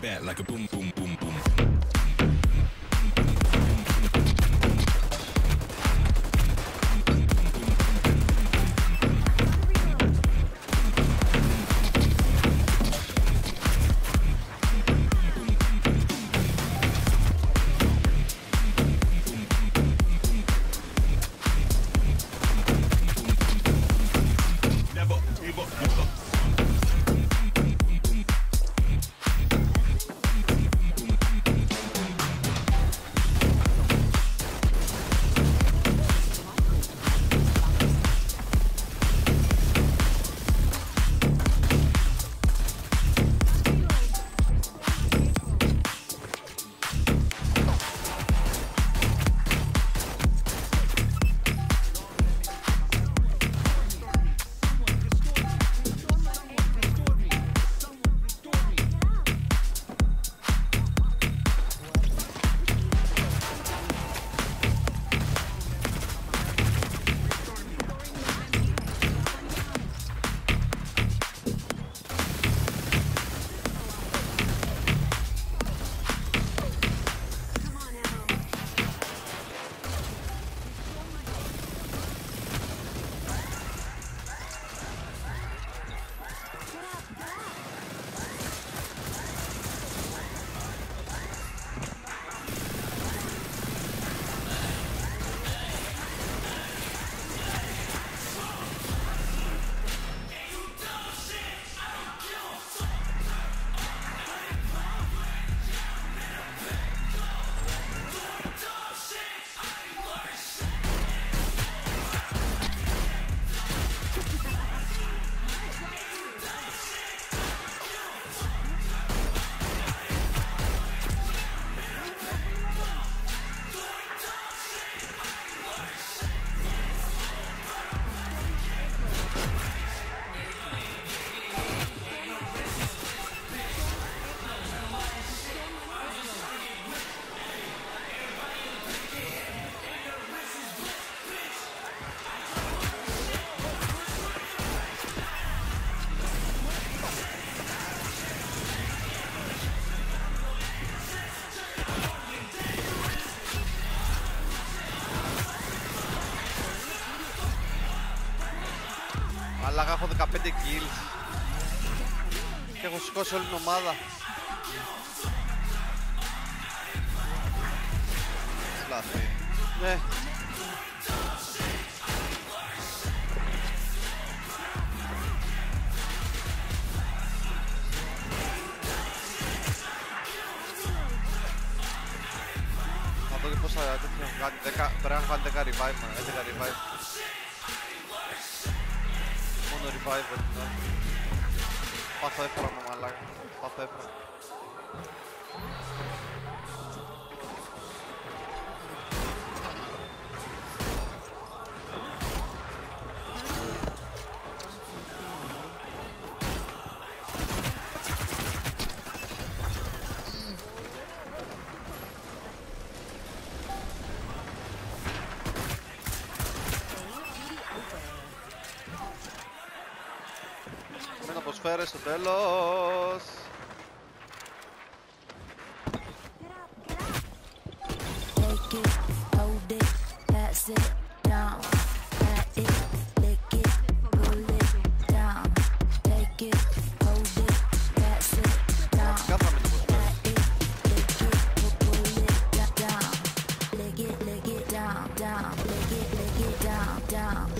Back like a boom, boom, kills. Και έχω σηκώσει όλη την ομάδα. Λάθη. Ναι. Να δω και πώς θα τέτοιο έχω κάνει. 10 Πρέπει να έχω κάνει 10 revive, man. 11 revive. no revival, né? Passa aí pra mão, Malar. Passa aí pra mão. φέρε στο τέλος. down, down.